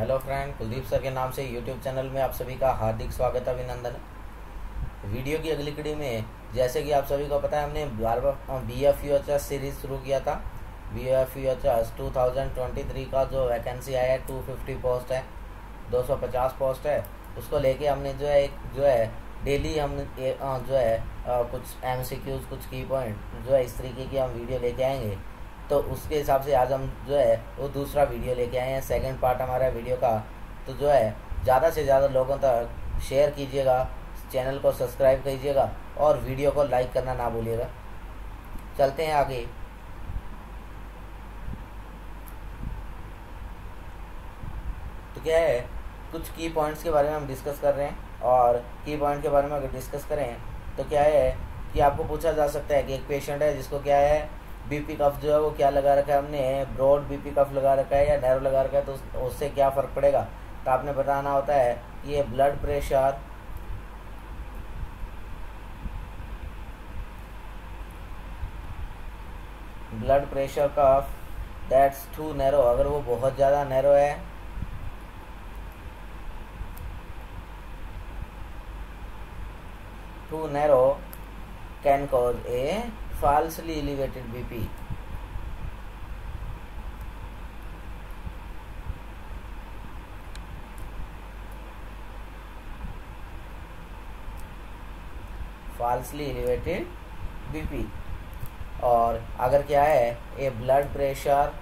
Hello friend, Kuldeep sir के नाम से यूट्यूब चैनल में आप सभी का हार्दिक स्वागत अभिनंदन। वीडियो की अगली कड़ी में, जैसे कि आप सभी को पता है, हमने बार बार B F U H S series शुरू किया था। B F U H S two thousand twenty three का जो वैकेंसी आया है टू फिफ्टी पोस्ट है दो सौ पचास पोस्ट है, उसको लेके हमने जो है एक, जो है डेली हम जो है कुछ एम सी क्यूज कुछ की पॉइंट जो है इस तरीके की हम वीडियो लेके आएँगे। तो उसके हिसाब से आज हम जो है, वो दूसरा वीडियो लेके आए हैं। सेकंड पार्ट हमारा वीडियो का। तो जो है, ज़्यादा से ज़्यादा लोगों तक शेयर कीजिएगा चैनल को सब्सक्राइब कीजिएगा और वीडियो को लाइक करना ना भूलिएगा। चलते हैं आगे। तो क्या है, कुछ की पॉइंट्स के बारे में हम डिस्कस कर रहे हैं और की पॉइंट के बारे में अगर डिस्कस करें तो क्या है कि आपको पूछा जा सकता है कि एक पेशेंट है जिसको क्या है बीपी कफ जो है वो क्या लगा रखा है हमने? ब्रॉड बीपी कफ लगा रखा है या नैरो लगा रखा है तो उससे क्या फ़र्क पड़ेगा? तो आपने बताना होता है कि ये blood pressure blood pressure cuff that's too narrow अगर वो बहुत ज़्यादा नैरो है too narrow can cause a falsely elevated BP. falsely elevated BP और अगर क्या है a blood pressure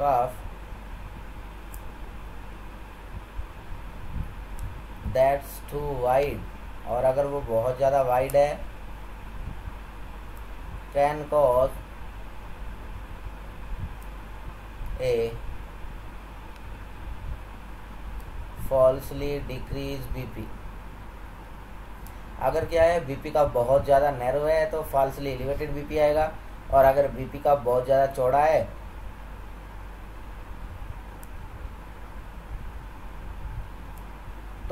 cuff that's too wide और अगर वो बहुत ज़्यादा वाइड है can cause a falsely decrease BP अगर क्या है बीपी का बहुत ज़्यादा नैरो है तो फॉल्सली एलिवेटेड बीपी आएगा। और अगर बीपी का बहुत ज़्यादा चौड़ा है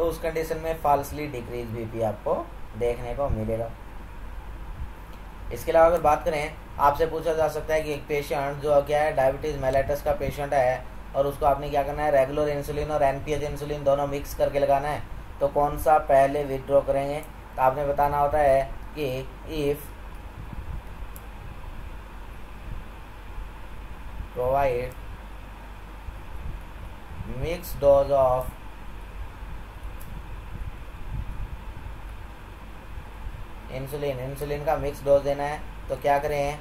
उस कंडीशन में फॉल्सली डिक्रीज बीपी आपको देखने को मिलेगा। इसके अलावा अगर बात करें, आपसे पूछा जा सकता है कि एक पेशेंट जो क्या है डायबिटीज़ मेलाइटिस का पेशेंट है और उसको आपने क्या करना है रेगुलर इंसुलिन और एनपीएच इंसुलिन दोनों मिक्स करके लगाना है तो कौन सा पहले विदड्रॉ करेंगे? तो आपने बताना होता है कि if provide mix dose of insulin insulin का मिक्स डोज देना है तो क्या करें?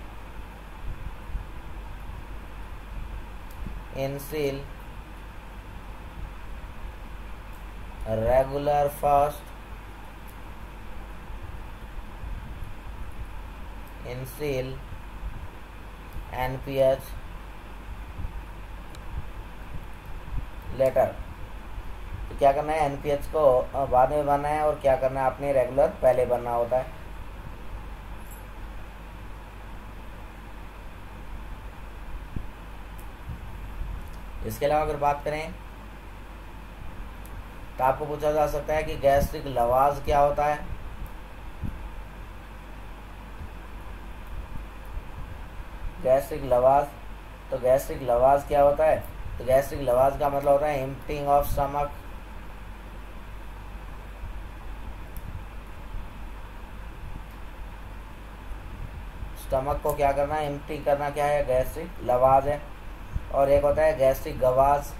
Insulin regular fast insulin NPH later तो क्या करना है? एनपीएच को बाद में बनना है और क्या करना है? आपने रेगुलर पहले बनना होता है। इसके अलावा अगर बात करें तो आपको पूछा जा सकता है कि गैस्ट्रिक लवाज क्या होता है? गैस्ट्रिक लवाज तो गैस्ट्रिक लवाज क्या होता है? तो गैस्ट्रिक लवाज का मतलब होता है एम्पटिंग ऑफ़ स्टमक स्टमक को क्या करना है? एम्प्टी करना क्या है? गैस्ट्रिक लवाज है। और एक होता है गैस्ट्रिक गवाज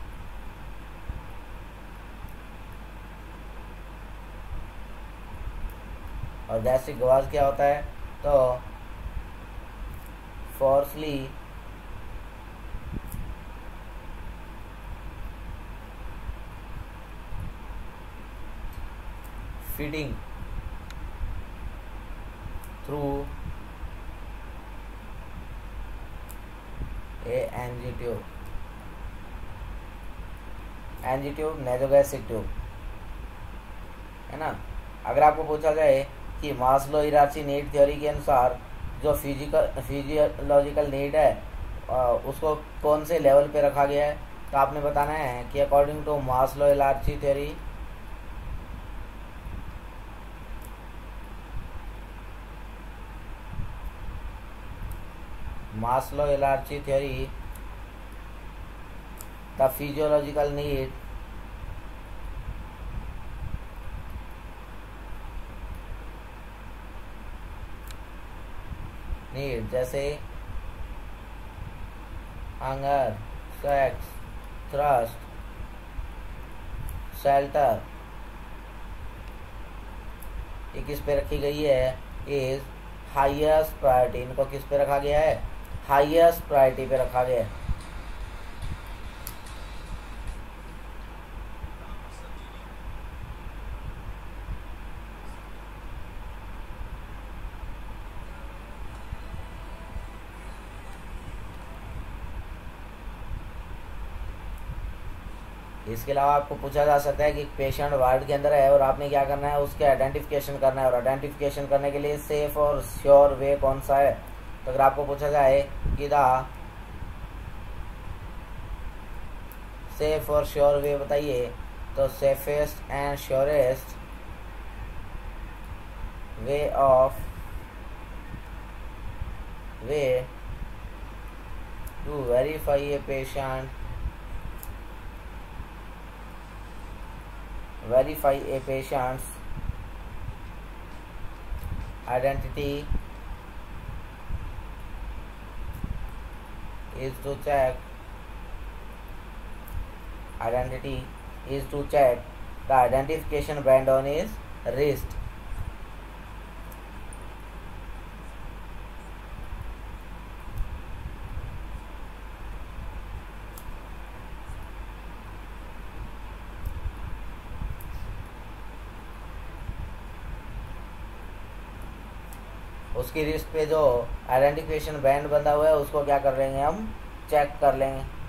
और गैस्ट्रिक गवाज क्या होता है? तो forcibly feeding through a NG tube NG tube nasogastric tube है ना? अगर आपको पूछा जाए कि मास्लो इराची नीड थ्योरी के अनुसार जो फ़िज़िकल फिजियोलॉजिकल नीड है उसको कौन से लेवल पे रखा गया है? तो आपने बताना है कि according to Maslow hierarchy theory Maslow hierarchy theory the physiological need need जैसे हंगर सेक्स थ्रस्ट सेल्टर ये किस पे रखी गई है? इज़ हाइएस्ट प्रायोरिटी इनको किस पे रखा गया है? हाईएस्ट प्रायोरिटी पे रखा गया है। इसके अलावा आपको पूछा जा सकता है कि पेशेंट वार्ड के अंदर है और आपने क्या करना है, उसके आइडेंटिफिकेशन करना है और आइडेंटिफिकेशन करने के लिए सेफ़ और श्योर वे कौन सा है? तो अगर आपको पूछा जाए कि द सेफ़ और श्योर वे बताइए तो safest and surest way of way to verify a patient verify a patient's identity is to check identity is to check the identification band on his wrist उसकी wrist पे जो identification band बंधा हुआ है, उसको क्या कर लेंगे हम? चेक कर लेंगे।